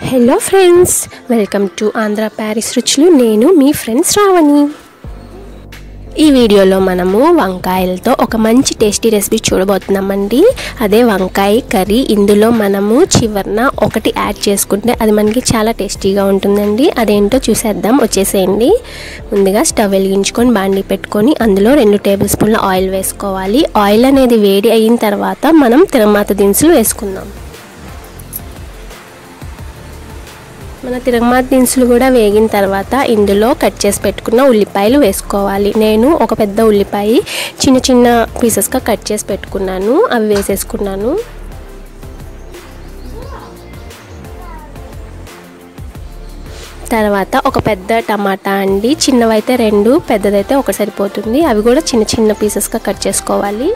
Hello friends welcome to Andhra Paris రుచులు నేను మీ friends రావణి ఈ వీడియోలో మనము వంకాయలతో ఒక మంచి టేస్టీ రెసిపీ చూడబోతున్నామండి. అదే వంకాయ కర్రీ. ఇందులో మనము చివరన ఒకటి యాడ్ చేసుకుంటే అది మనకి చాలా టేస్టీగా ఉంటుందండి. అదేంటో చూసేద్దాం. వచ్చేసేయండి. ముందుగా స్టవ్ వెలిగించుకొని బాండి పెట్టుకొని అందులో రెండు టేబుల్ స్పూన్ల ఆయిల్ వేసుకోవాలి. ఆయిల్ అనేది వేడి అయిన తర్వాత మనం తిరమాత దినుసులు వేసుకుందాం. మన తిరగమాత దినుసులు కూడా వేగిన తర్వాత ఇందులో కట్ చేసి పెట్టుకున్న ఉల్లిపాయలు వేసుకోవాలి. నేను ఒక పెద్ద ఉల్లిపాయ చిన్న చిన్న పీసెస్గా కట్ చేసి పెట్టుకున్నాను. అవి వేసేసుకున్నాను. తర్వాత ఒక పెద్ద టమాటా అండి. చిన్నవైతే రెండు పెద్దదైతే ఒకటి సరిపోతుంది. అవి కూడా చిన్న చిన్న పీసెస్గా కట్ చేసుకోవాలి.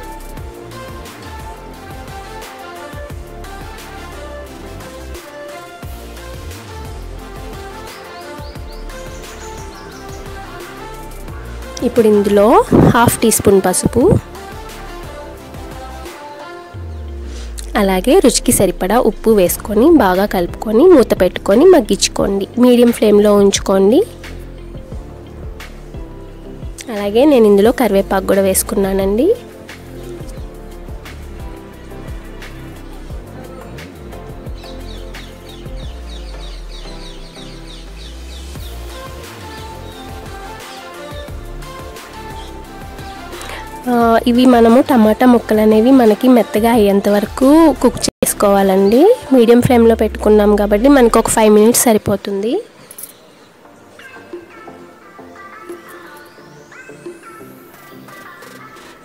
ఇప్పుడు ఇందులో హాఫ్ టీ స్పూన్ పసుపు అలాగే రుచికి సరిపడా ఉప్పు వేసుకొని బాగా కలుపుకొని మూత పెట్టుకొని మగ్గించుకోండి. మీడియం ఫ్లేమ్లో ఉంచుకోండి. అలాగే నేను ఇందులో కరివేపాకు కూడా వేసుకున్నానండి. ఇవి మనము టమాటా ముక్కలు అనేవి మనకి మెత్తగా అయ్యేంత వరకు కుక్ చేసుకోవాలండి. మీడియం ఫ్లేమ్లో పెట్టుకున్నాం కాబట్టి మనకు ఒక ఫైవ్ మినిట్స్ సరిపోతుంది.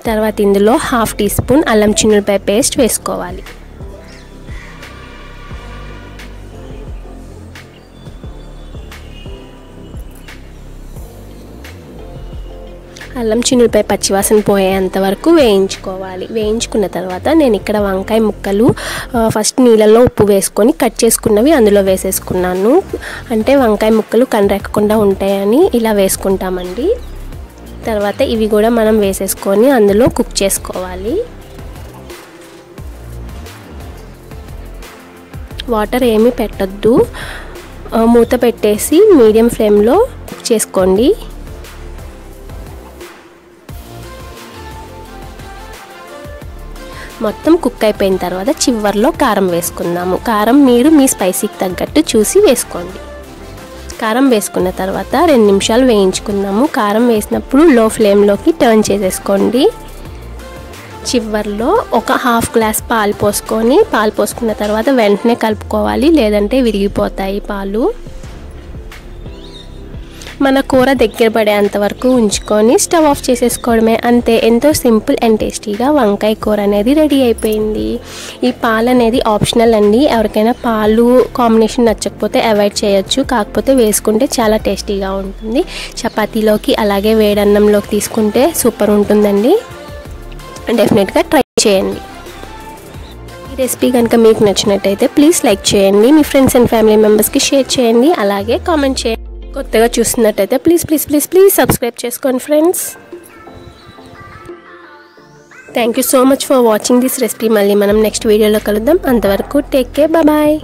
తర్వాత ఇందులో హాఫ్ టీ స్పూన్ అల్లం చిన్నులపాయ పేస్ట్ వేసుకోవాలి. అల్లం చిన్నులపై పచ్చివాసన పోయేంత వరకు వేయించుకోవాలి. వేయించుకున్న తర్వాత నేను ఇక్కడ వంకాయ ముక్కలు ఫస్ట్ నీళ్ళల్లో ఉప్పు వేసుకొని కట్ చేసుకున్నవి అందులో వేసేసుకున్నాను. అంటే వంకాయ ముక్కలు కండ్రెక్కకుండా ఉంటాయని ఇలా వేసుకుంటామండి. తర్వాత ఇవి కూడా మనం వేసేసుకొని అందులో కుక్ చేసుకోవాలి. వాటర్ ఏమీ పెట్టద్దు. మూత పెట్టేసి మీడియం ఫ్లేమ్లో కుక్ చేసుకోండి. మొత్తం కుక్ అయిపోయిన తర్వాత చివర్లో కారం వేసుకుందాము. కారం మీరు మీ స్పైసీకి తగ్గట్టు చూసి వేసుకోండి. కారం వేసుకున్న తర్వాత రెండు నిమిషాలు వేయించుకుందాము. కారం వేసినప్పుడు లో ఫ్లేమ్లోకి టర్న్ చేసేసుకోండి. చివర్లో ఒక హాఫ్ గ్లాస్ పాలు పోసుకొని పాలు పోసుకున్న తర్వాత వెంటనే కలుపుకోవాలి. లేదంటే విరిగిపోతాయి పాలు. మన కూర దగ్గర పడేంత వరకు ఉంచుకొని స్టవ్ ఆఫ్ చేసేసుకోవడమే. అంతే ఎంతో సింపుల్ అండ్ టేస్టీగా వంకాయ కూర అనేది రెడీ అయిపోయింది. ఈ పాలు అనేది ఆప్షనల్ అండి. ఎవరికైనా పాలు కాంబినేషన్ నచ్చకపోతే అవాయిడ్ చేయొచ్చు. కాకపోతే వేసుకుంటే చాలా టేస్టీగా ఉంటుంది. చపాతీలోకి అలాగే వేడన్నంలోకి తీసుకుంటే సూపర్ ఉంటుందండి. డెఫినెట్గా ట్రై చేయండి. ఈ రెసిపీ కనుక మీకు నచ్చినట్టయితే ప్లీజ్ లైక్ చేయండి. మీ ఫ్రెండ్స్ అండ్ ఫ్యామిలీ మెంబర్స్కి షేర్ చేయండి. అలాగే కామెంట్ చేయండి. కొత్తగా చూస్తున్నట్టయితే please please please please subscribe చేసుకోండి friends thank you so much for watching this recipe మళ్ళీ మనం నెక్స్ట్ వీడియోలో కలుద్దాం. అంతవరకు టేక్ కేర్ బాయ్